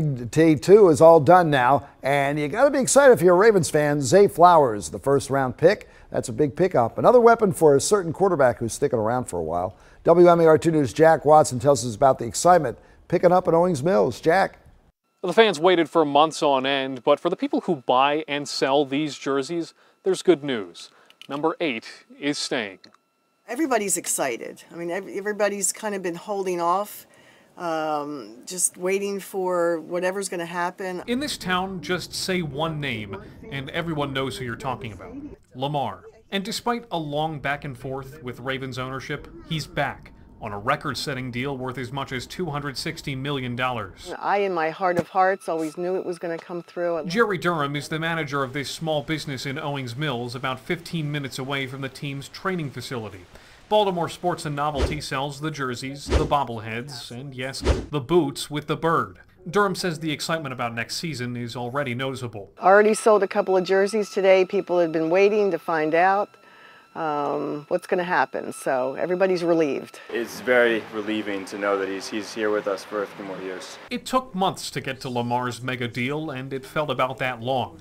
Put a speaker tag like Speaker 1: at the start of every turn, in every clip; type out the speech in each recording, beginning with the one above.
Speaker 1: T2 is all done now, and you got to be excited if you're a Ravens fan. Zay Flowers, the first round pick. That's a big pickup. Another weapon for a certain quarterback who's sticking around for a while. WMAR2 News' Jack Watson tells us about the excitement picking up at Owings Mills. Jack.
Speaker 2: The fans waited for months on end, but for the people who buy and sell these jerseys, there's good news. Number eight is staying.
Speaker 3: Everybody's excited. I mean, everybody's kind of been holding off um, just waiting for whatever's going to happen.
Speaker 2: In this town, just say one name, and everyone knows who you're talking about Lamar. And despite a long back and forth with Ravens ownership, he's back on a record setting deal worth as much as $260 million.
Speaker 3: I, in my heart of hearts, always knew it was going to come through.
Speaker 2: Jerry Durham is the manager of this small business in Owings Mills, about 15 minutes away from the team's training facility. Baltimore Sports and Novelty sells the jerseys, the bobbleheads, and yes, the boots with the bird. Durham says the excitement about next season is already noticeable.
Speaker 3: Already sold a couple of jerseys today. People had been waiting to find out um, what's going to happen. So everybody's relieved.
Speaker 4: It's very relieving to know that he's, he's here with us for a few more years.
Speaker 2: It took months to get to Lamar's mega deal, and it felt about that long.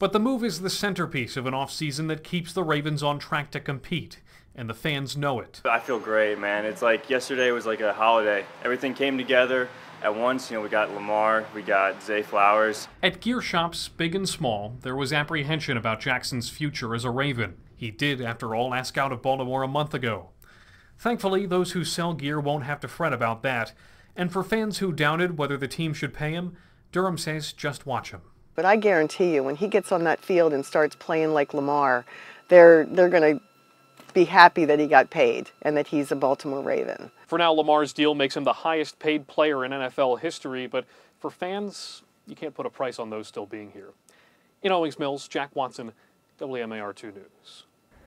Speaker 2: But the move is the centerpiece of an offseason that keeps the Ravens on track to compete and the fans know it.
Speaker 4: I feel great, man. It's like yesterday was like a holiday. Everything came together at once. You know, we got Lamar, we got Zay Flowers.
Speaker 2: At gear shops, big and small, there was apprehension about Jackson's future as a Raven. He did, after all, ask out of Baltimore a month ago. Thankfully, those who sell gear won't have to fret about that. And for fans who doubted whether the team should pay him, Durham says just watch him.
Speaker 3: But I guarantee you, when he gets on that field and starts playing like Lamar, they're, they're going to be happy that he got paid and that he's a Baltimore Raven.
Speaker 2: For now, Lamar's deal makes him the highest paid player in NFL history, but for fans, you can't put a price on those still being here. In Owings Mills, Jack Watson, WMAR 2 News.